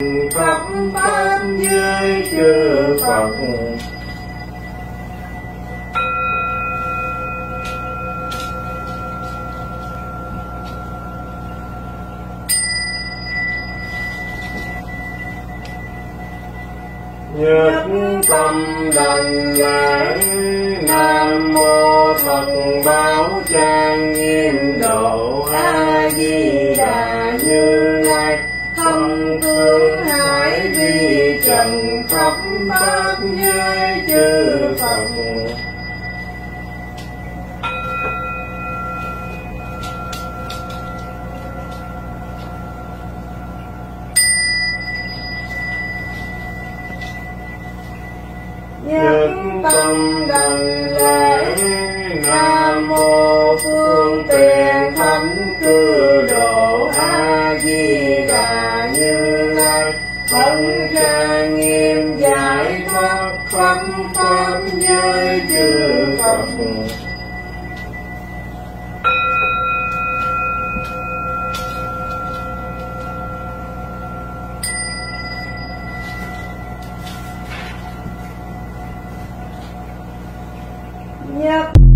khắp pháp giới chư Phật. Nhất tâm đành lễ, nam mô phật bảo trang nghiêm. Thương hải vi trần khắp pháp giới chư phật. Nhất tâm đồng lễ lai thân nghiêm giải thoát khắp pháp giới chư phật Yep.